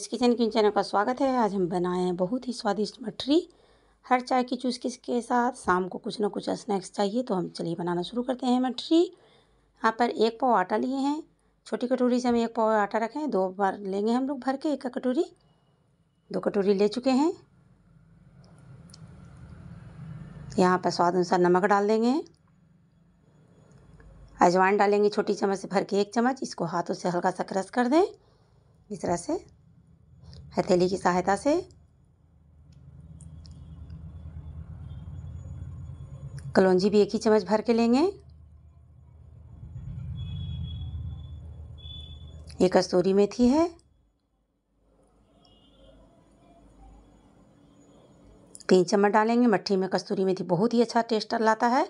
Kitchen kitchen channel का स्वागत है। आज हम बनाए हैं बहुत ही स्वादिष्ट मठरी। हर चाय की चुस्की के साथ? शाम को कुछ ना कुछ स्नैक्स चाहिए तो हम चलिए बनाना शुरू करते हैं मठरी। यहाँ पर एक पाव आटा लिए हैं। छोटी कटोरी से हम एक पाव आटा रखे हैं। दो बार लेंगे हम लोग भर के एक कटोरी। दो कटोरी ले चुके हैं। यहाँ पर स्वाद अनुसार नमक डाल देंगे। अजवाइन डालेंगे छोटी चम्मच से भर के एक चम्मच। इसको हाथों से हल्का सा क्रश कर दें। इस तरह से हथेली की सहायता से। कलौंजी भी एक ही चम्मच भर के लेंगे। ये कस्तूरी मेथी है। तीन चम्मच डालेंगे। मट्ठी में कस्तूरी मेथी बहुत ही अच्छा टेस्ट लाता है।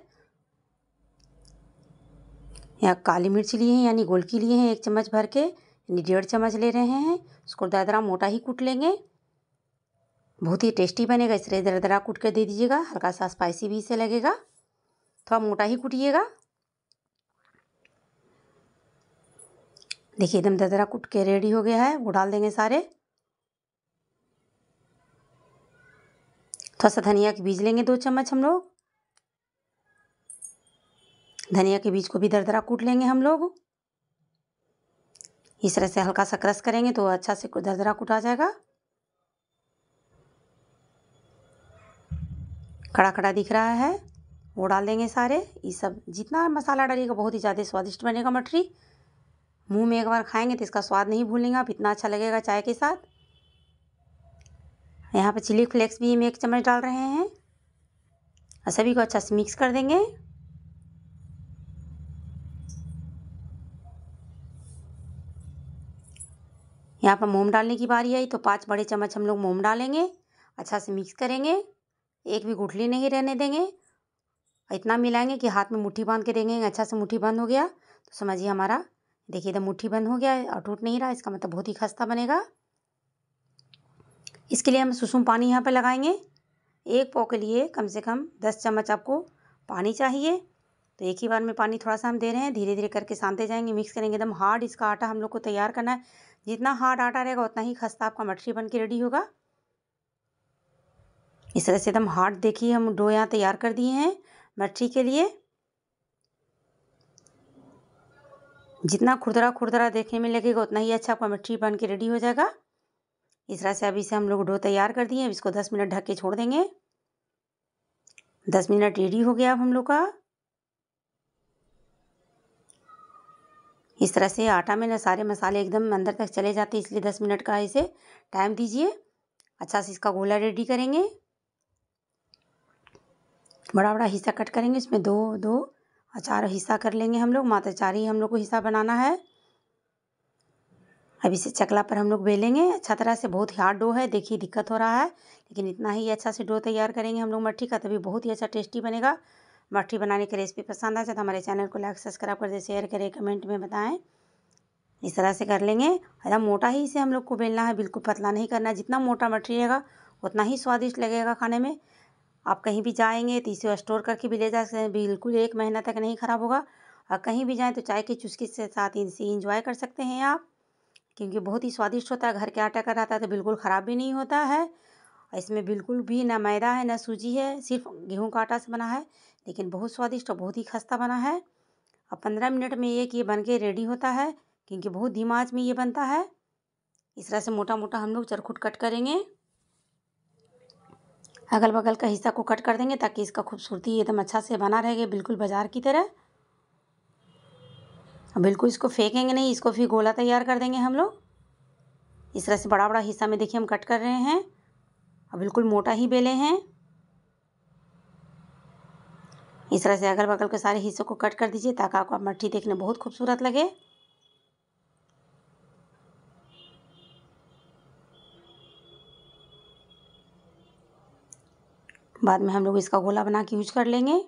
यहाँ काली मिर्च लिए हैं, यानी गोल की लिए हैं एक चम्मच भर के। यानी डेढ़ चम्मच ले रहे हैं। उसको दरदरा मोटा ही कूट लेंगे। बहुत ही टेस्टी बनेगा। इसलिए दरदरा कूट कर दे दीजिएगा। हल्का सा स्पाइसी भी इसे लगेगा। थोड़ा मोटा ही कूटिएगा। देखिए, एकदम दरदरा कूट के रेडी हो गया है। वो डाल देंगे सारे। थोड़ा सा धनिया के बीज लेंगे दो चम्मच हम लोग। धनिया के बीज को भी दरदरा कूट लेंगे हम लोग। इस तरह से हल्का सा क्रश करेंगे तो अच्छा से दरदरा कुटा जाएगा। खड़ा खड़ा दिख रहा है, वो डाल देंगे सारे। ये सब जितना मसाला डालिएगा, बहुत ही ज़्यादा स्वादिष्ट बनेगा मटरी मुँह में एक बार खाएँगे तो इसका स्वाद नहीं भूलेंगे आप, इतना अच्छा लगेगा चाय के साथ। यहाँ पे चिली फ्लेक्स भी हम एक चम्मच डाल रहे हैं। और सभी को अच्छा से मिक्स कर देंगे। यहाँ पर मोम डालने की बारी आई तो पाँच बड़े चम्मच हम लोग मोम डालेंगे। अच्छा से मिक्स करेंगे। एक भी गुठली नहीं रहने देंगे। इतना मिलाएँगे कि हाथ में मुट्ठी बाँध के देंगे। अच्छा से मुट्ठी बंद हो गया। तो समझिए हमारा, देखिए इधर मुट्ठी बंद हो गया और टूट नहीं रहा, इसका मतलब बहुत ही खस्ता बनेगा। इसके लिए हम सुसुम पानी यहाँ पर लगाएँगे। एक पाव के लिए कम से कम दस चम्मच आपको पानी चाहिए। तो एक ही बार में पानी थोड़ा सा हम दे रहे हैं। धीरे धीरे करके सानते जाएँगे। मिक्स करेंगे। एकदम हार्ड इसका आटा हम लोग को तैयार करना है। जितना हार्ड आटा रहेगा, उतना ही खस्ता आपका मटरी बन के रेडी होगा। इस तरह से एकदम हार्ड देखिए, हम डो यहाँ तैयार कर दिए हैं मटरी के लिए। जितना खुरदरा खुरदरा देखने में लगेगा, उतना ही अच्छा आपका मटरी बन के रेडी हो जाएगा। इस तरह से अभी से हम लोग डो तैयार कर दिए अब इसको दस मिनट ढक के छोड़ देंगे। दस मिनट रेडी हो गया अब हम लोग का। इस तरह से आटा में ना सारे मसाले एकदम अंदर तक चले जाते हैं, इसलिए दस मिनट का इसे टाइम दीजिए। अच्छा से इसका गोला रेडी करेंगे। बड़ा बड़ा हिस्सा कट करेंगे, इसमें दो दो और चार हिस्सा कर लेंगे हम लोग। मात्र चार ही हम लोग को हिस्सा बनाना है। अब इसे चकला पर हम लोग बेलेंगे। अच्छा तरह से बहुत हार्ड डो है, देखिए दिक्कत हो रहा है, लेकिन इतना ही अच्छा से डो तैयार करेंगे हम लोग मट्ठी का, तभी बहुत ही अच्छा टेस्टी बनेगा। मट्ठी बनाने की रेसिपी पसंद आए तो हमारे चैनल को लाइक, सब्सक्राइब कर दे शेयर करें कमेंट में बताएँ। इस तरह से कर लेंगे। एकदम मोटा ही इसे हम लोग को बेलना है, बिल्कुल पतला नहीं करना। है जितना मोटा मट्ठी रहेगा, उतना ही स्वादिष्ट लगेगा खाने में। आप कहीं भी जाएँगे तो इसे स्टोर करके भी ले जा सकते हैं। बिल्कुल एक महीना तक नहीं ख़राब होगा। और कहीं भी जाएँ तो चाय की चुस्की से साथ इसे इंजॉय कर सकते हैं आप। क्योंकि बहुत ही स्वादिष्ट होता है। घर के आटा का रहता है तो बिल्कुल ख़राब भी नहीं होता है। इसमें बिल्कुल भी ना मैदा है, ना सूजी है। सिर्फ़ गेहूँ का आटा से बना है। लेकिन बहुत स्वादिष्ट और बहुत ही खस्ता बना है। और पंद्रह मिनट में एक ये बन के रेडी होता है, क्योंकि बहुत धीमा आँच में ये बनता है। इस तरह से मोटा मोटा हम लोग चरखुट कट करेंगे। अगल बगल का हिस्सा को कट कर देंगे ताकि इसका खूबसूरती एकदम अच्छा से बना रहेगा बिल्कुल बाज़ार की तरह। बिल्कुल इसको फेंकेंगे नहीं, इसको फिर गोला तैयार कर देंगे हम लोग। इस तरह से बड़ा बड़ा हिस्सा में देखिए हम कट कर रहे हैं। और बिल्कुल मोटा ही बेले हैं। इस तरह से अगल बगल के सारे हिस्सों को कट कर दीजिए ताकि आपका मट्ठी देखने बहुत खूबसूरत लगे। बाद में हम लोग इसका गोला बना के यूज़ कर लेंगे।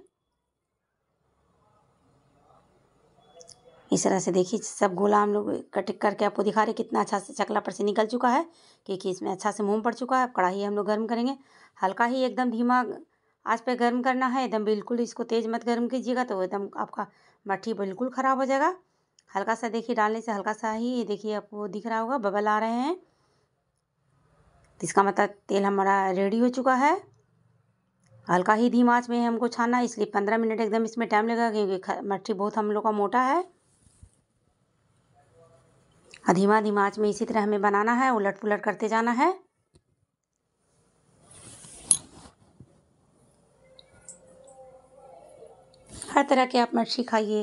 इस तरह से देखिए, सब गोला हम लोग कट करके आपको दिखा रहे कितना अच्छा से चकला पर से निकल चुका है, क्योंकि इसमें अच्छा से मोम पड़ चुका है, अब कढ़ाई हम लोग गर्म करेंगे। हल्का ही एकदम धीमा आज पे गर्म करना है, एकदम बिल्कुल इसको तेज़ मत गर्म कीजिएगा तो एकदम आपका मट्ठी बिल्कुल ख़राब हो जाएगा। हल्का सा देखिए डालने से हल्का सा ही देखिए आपको दिख रहा होगा, बबल आ रहे हैं। तो इसका मतलब तेल हमारा रेडी हो चुका है। हल्का ही धीम आँच में हमको छाना इसलिए पंद्रह मिनट एकदम इसमें टाइम लगेगा, क्योंकि मट्ठी बहुत हम लोग का मोटा है। धीमा धीमा आँच में इसी तरह हमें बनाना है उलट पुलट करते जाना है। हर तरह के आप मच्छी खाइए।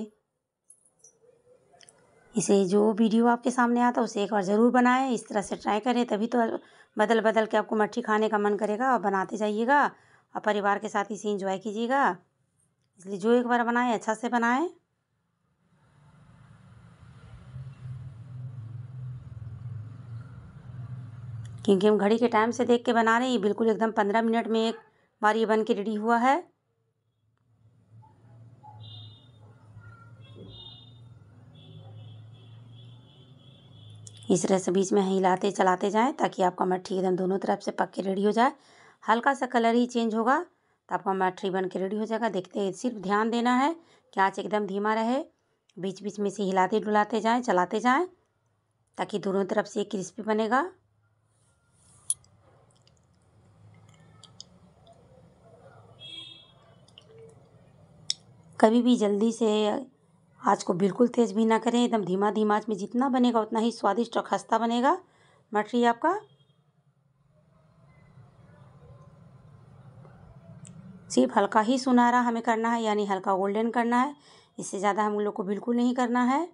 इसे जो वीडियो आपके सामने आता है उसे एक बार ज़रूर बनाएँ। इस तरह से ट्राई करें, तभी तो बदल बदल के आपको मच्छी खाने का मन करेगा और बनाते जाइएगा। और परिवार के साथ इसे इंजॉय कीजिएगा। इसलिए जो एक बार बनाएँ अच्छा से बनाएँ। क्योंकि हम घड़ी के टाइम से देख के बना रहे हैं, ये बिल्कुल एकदम पंद्रह मिनट में एक बार ये बन के रेडी हुआ है। इस तरह से बीच में हिलाते चलाते जाएँ ताकि आपका मट्ठी एकदम दोनों तरफ़ से पक के रेडी हो जाए। हल्का सा कलर ही चेंज होगा तो आपका मट्ठी बन के रेडी हो जाएगा। देखते सिर्फ़ ध्यान देना है कि आँच एकदम धीमा रहे। बीच बीच में से हिलाते डुलाते जाएँ, चलाते जाएँ, ताकि दोनों तरफ़ से क्रिस्पी बनेगा। कभी भी जल्दी से आँच को बिल्कुल तेज़ भी ना करें, एकदम धीमा धीमा आँच में जितना बनेगा, उतना ही स्वादिष्ट और खस्ता बनेगा। मटरी आपका? सिर्फ़ हल्का ही सुनहरा हमें करना है, यानी हल्का गोल्डन करना है। इससे ज़्यादा हम लोग को बिल्कुल नहीं करना है।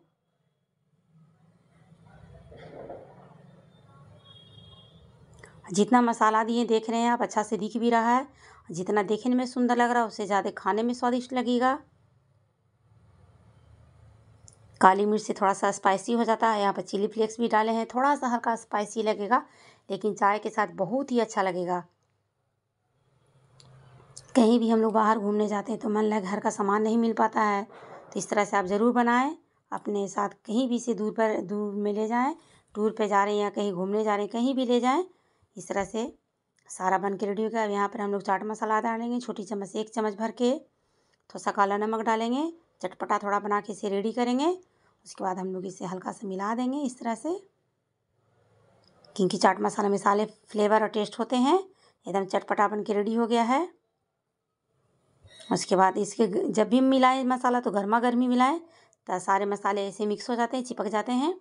जितना मसाला दिए देख रहे हैं आप अच्छा से दिख भी रहा है। जितना देखने में सुंदर लग रहा है, उससे ज़्यादा खाने में स्वादिष्ट लगेगा। काली मिर्च से थोड़ा सा स्पाइसी हो जाता है। यहाँ पर चिली फ्लेक्स भी डाले हैं। थोड़ा सा हल्का स्पाइसी लगेगा, लेकिन चाय के साथ बहुत ही अच्छा लगेगा। कहीं भी हम लोग बाहर घूमने जाते हैं तो मन लगे घर का सामान नहीं मिल पाता है। तो इस तरह से आप ज़रूर बनाएँ, अपने साथ कहीं भी से दूर पर, दूर में ले जाएँ, टूर पे जा रहे हैं या कहीं घूमने जा रहे हैं, कहीं भी ले जाएँ, इस तरह से सारा बन के रेडी हो गया। अब यहाँ पर हम लोग चाट मसाला डालेंगे, छोटी चम्मच एक चम्मच भर के, थोड़ा सा काला नमक डालेंगे, चटपटा थोड़ा बना के इसे रेडी करेंगे। उसके बाद हम लोग इसे हल्का सा मिला देंगे इस तरह से। क्योंकि चाट मसाला मिसाले फ्लेवर और टेस्ट होते हैं। एकदम चटपटा बन के रेडी हो गया है। उसके बाद इसके जब भी मिलाएँ मसाला तो गर्मा गर्मी मिलाएँ तो सारे मसाले ऐसे मिक्स हो जाते हैं, चिपक जाते हैं।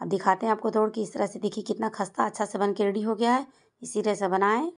अब दिखाते हैं आपको तोड़ के इस तरह से देखिए कितना खस्ता अच्छा से बन के रेडी हो गया है। इसी तरह से बनाएँ।